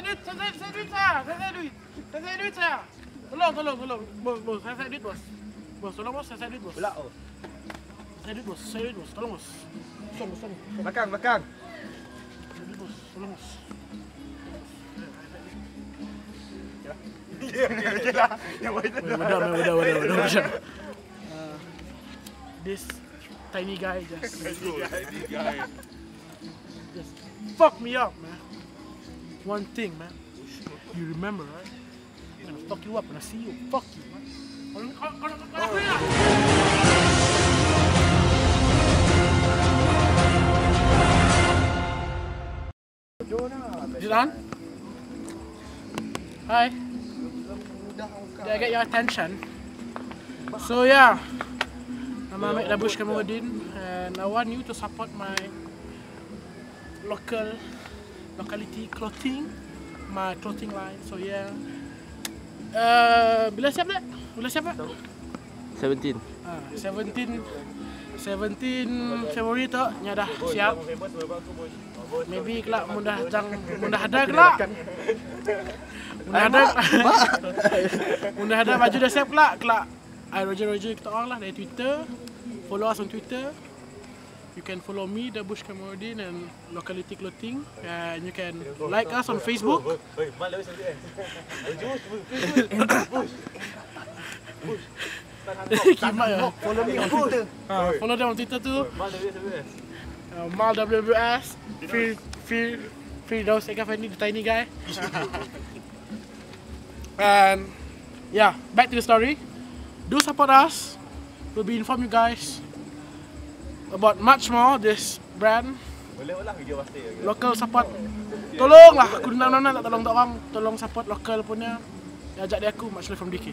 duit, saya saya saya duit saya, saya saya duit, saya saya duit saya. Tolong, tolong, tolong, bos, bos, saya saya duit bos. Bos, tolong bos, saya saya duit bos. Pula oh. Saya duit bos, saya duit bos, tolong bos. Tolong bos, tolong. Belakang, belakang. Saya duit bos, tolong bos. This tiny guy just just fuck me up, man. One thing, man. You remember, right? I'm gonna fuck you up when I see you. Fuck you, man. Is? Hi. Did I get your attention? So yeah, I'm Ahmed Dabush Kamuddin and I want you to support my local locality clothing, my clothing line. So yeah. Uh, bila siap dek? Bila siap dek? 17. Ah, 17 17 Februari tu nya dah siap. Maybe kelak mudah jang mudah ada kelak. Mudah ada. mudah ada baju dah siap kelak kelak. I Roger Roger kita orang lah dari Twitter. Follow us on Twitter. You can follow me, the Bush Kamuddin and Lokality Clothing. And you can like us on Facebook. Kimak ya. Follow me on Twitter. Ah, follow them on Twitter tu. Uh, Mal WWS. Free free free Daus Eka Fendi, the tiny guy. and yeah, back to the story. Do support us. We'll be inform you guys about much more this brand. Pasti. Local support. Tolonglah aku nak nak tak tolong tak orang. Tolong support local punya. Dia ajak dia aku much love from DK.